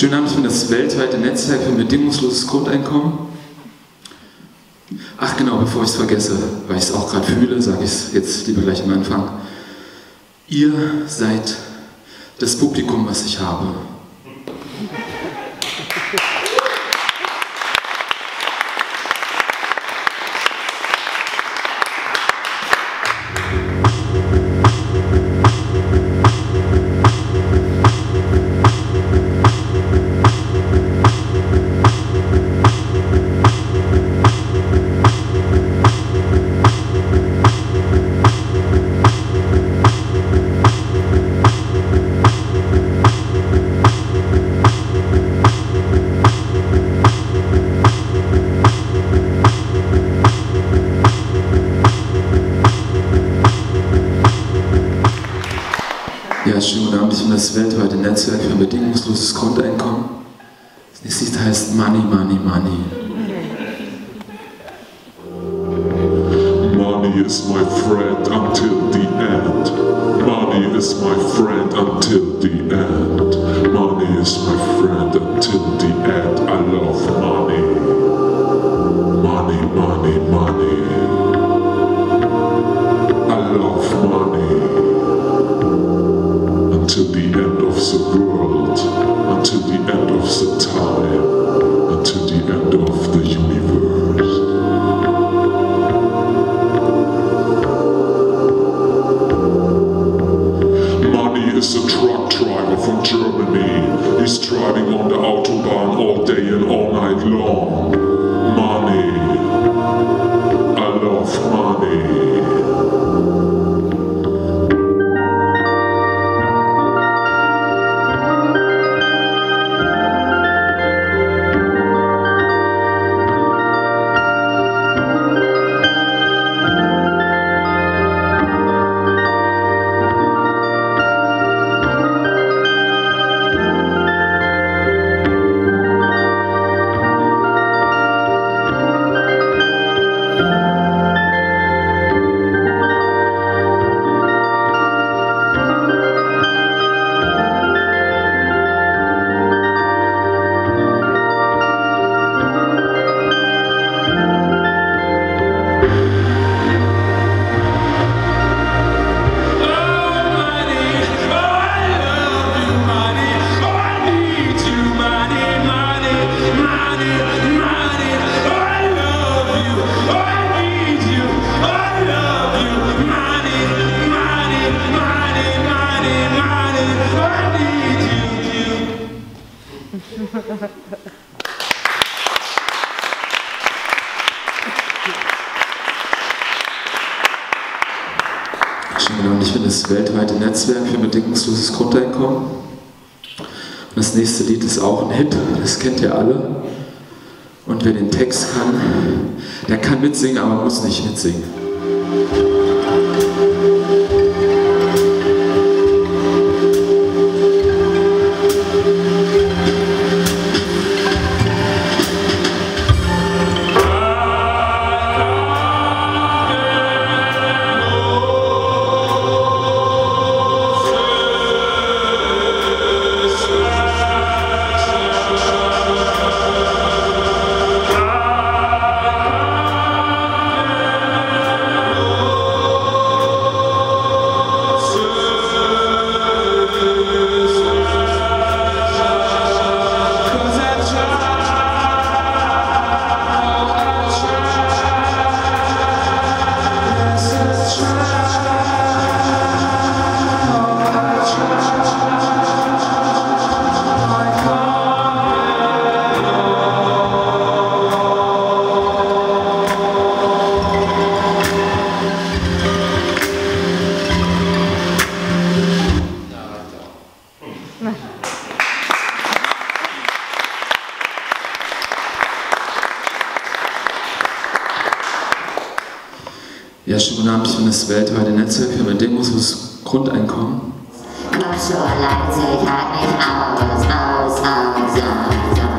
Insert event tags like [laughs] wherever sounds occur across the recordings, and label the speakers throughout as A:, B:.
A: Schönen Abend, bin das weltweite Netzwerk für ein bedingungsloses Grundeinkommen. Ach genau, bevor ich es vergesse, weil ich es auch gerade fühle, sage ich es jetzt lieber gleich am Anfang. Ihr seid das Publikum, was ich habe. Schönen guten Abend, ich bin das weltweite Netzwerk für ein bedingungsloses Grundeinkommen. Das nächste Lied heißt Money, Money, Money.
B: Money is my friend until the end. Money is my friend until the end. Money is my friend end of the time.
A: Guten Abend, ich bin das weltweite Netzwerk für bedingungsloses Grundeinkommen. Und das nächste Lied ist auch ein Hit, das kennt ihr alle. Und wer den Text kann, der kann mitsingen, aber muss nicht mitsingen. Ja, schönen guten Abend, ich bin das weltweite Netzwerk für ein bedingungsloses
C: Grundeinkommen.
D: Komm schon, Leipzig, halt mich aus, aus, aus, aus, aus.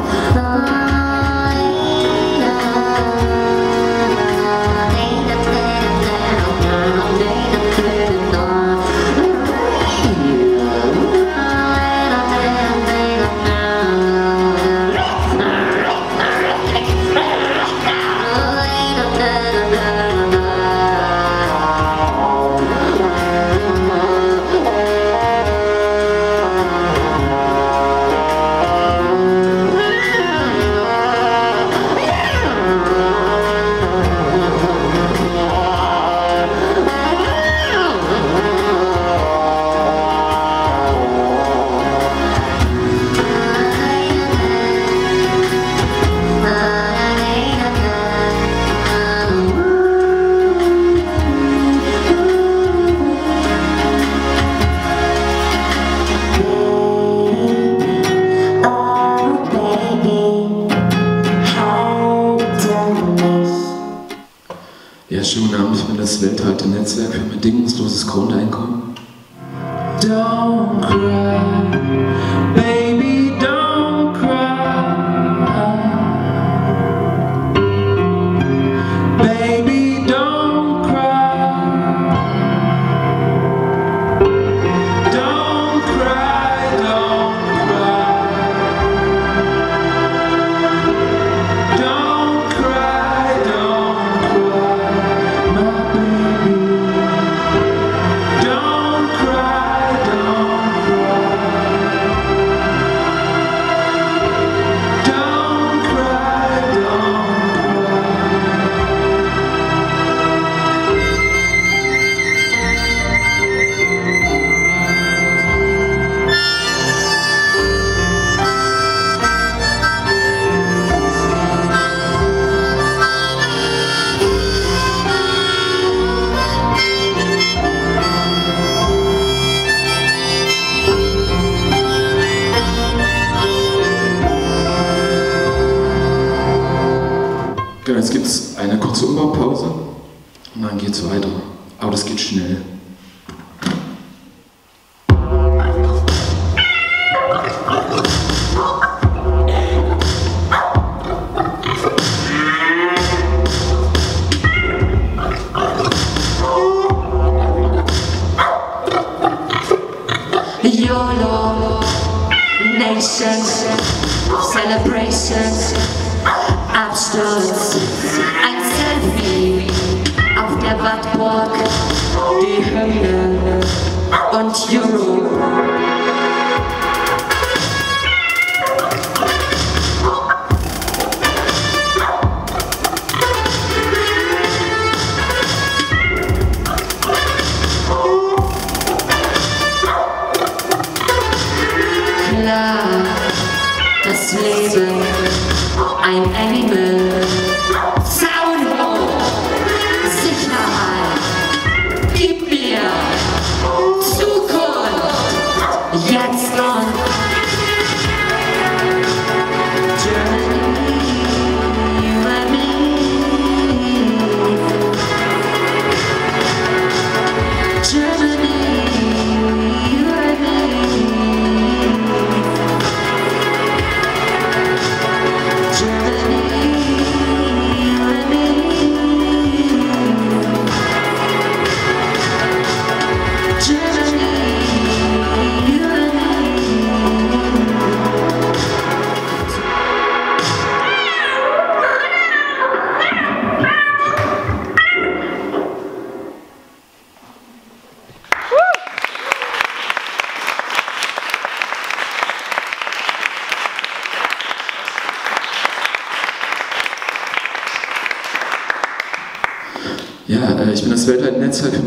C: Jetzt gibt es eine kurze Umbaupause und dann geht es weiter. Aber das geht schnell.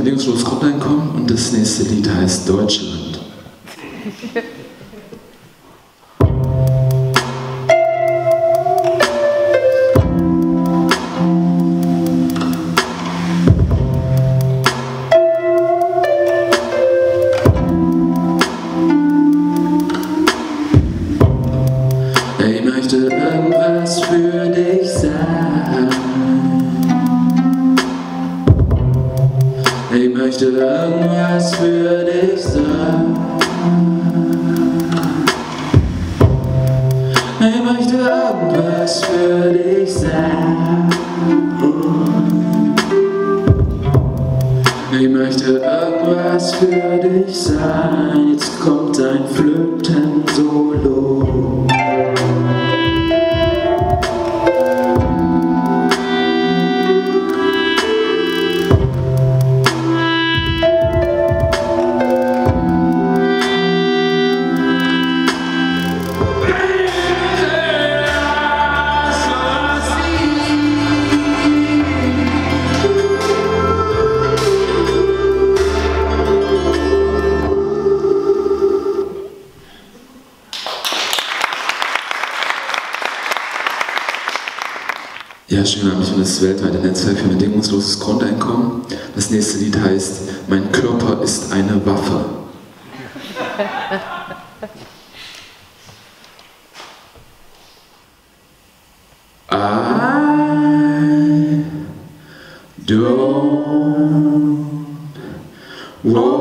C: Bedingungsloses Grundeinkommen und das nächste Lied heißt Deutschland. Ich
D: bin das weltweite Netzwerk für bedingungsloses Grundeinkommen. Das nächste Lied heißt Mein Körper ist eine Waffe. [laughs] I don't always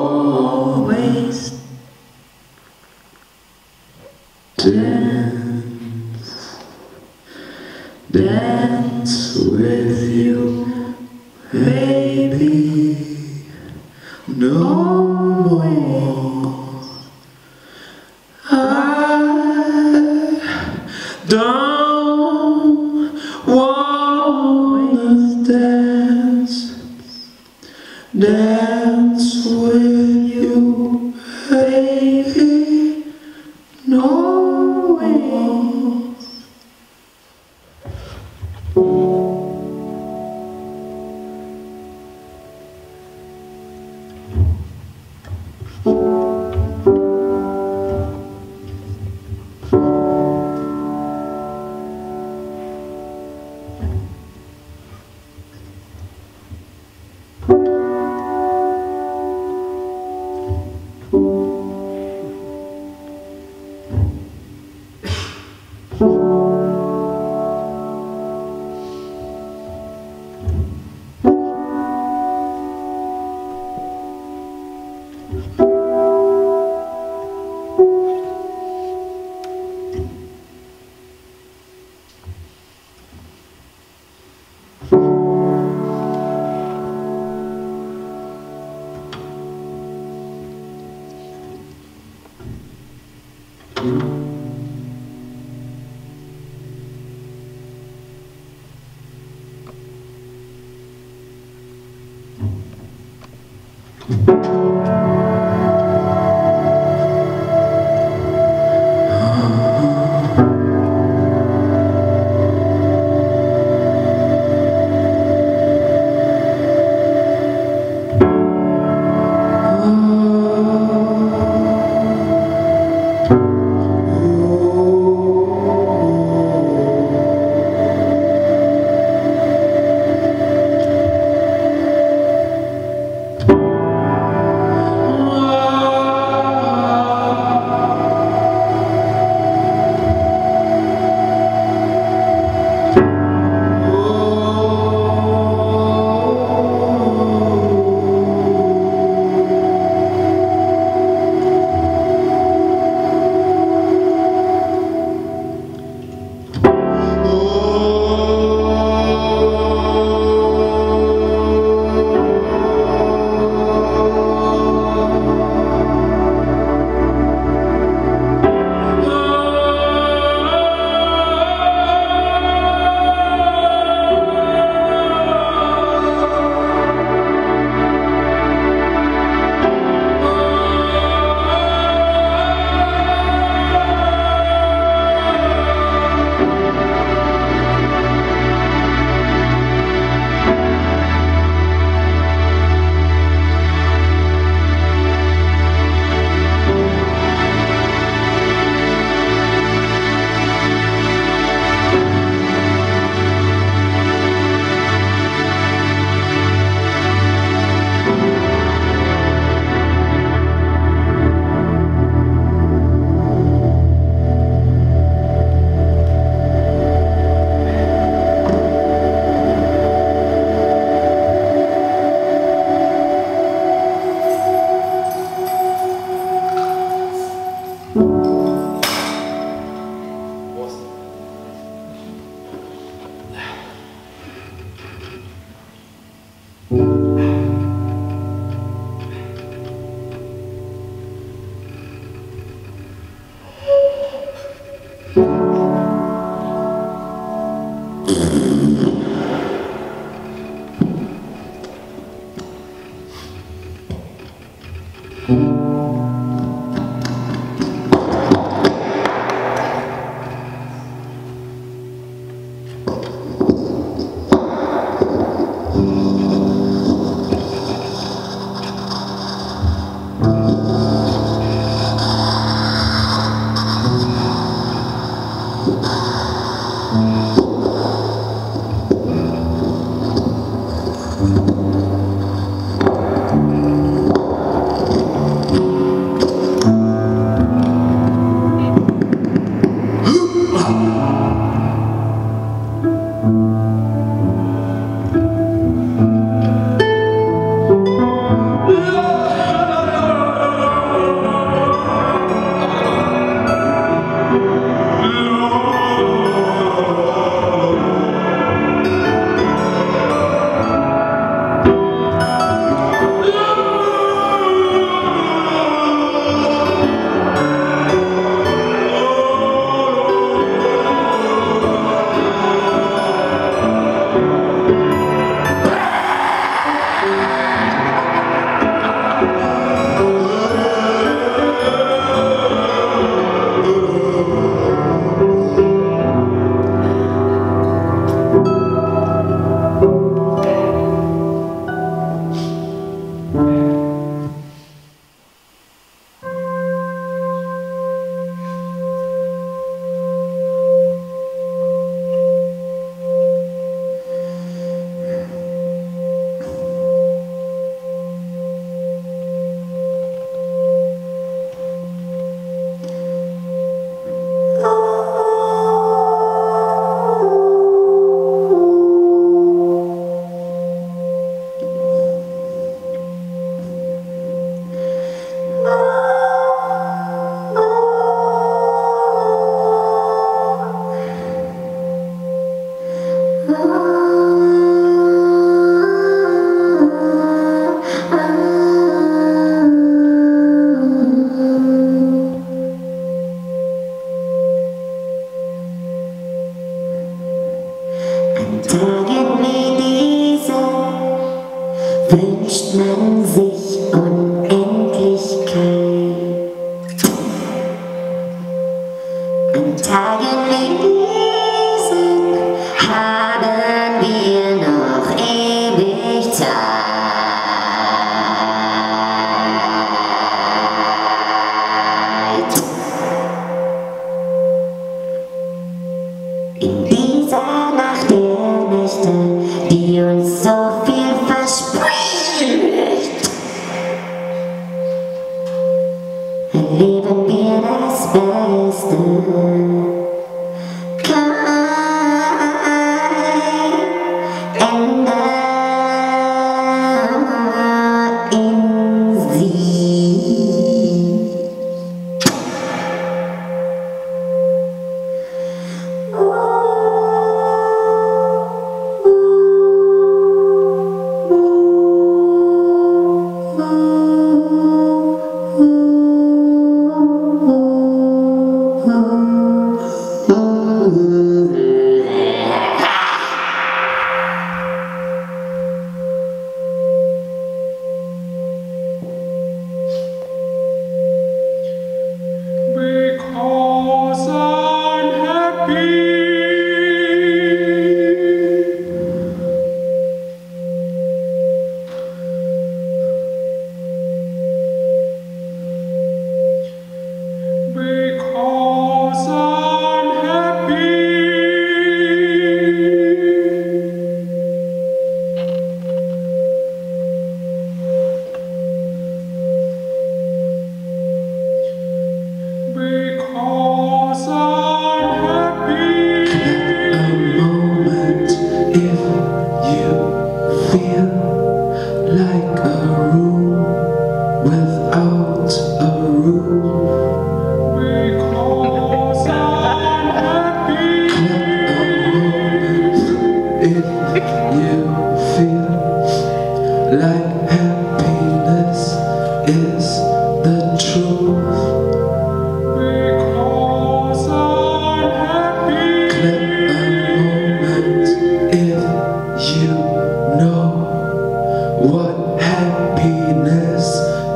D: what happiness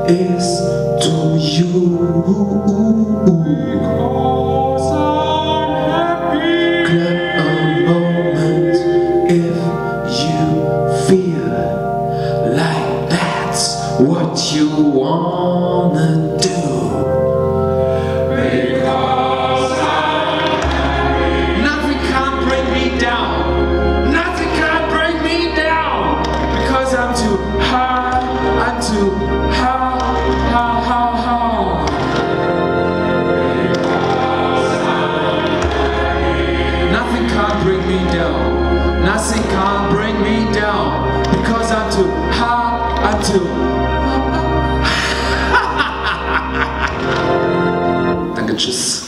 D: is to you. which is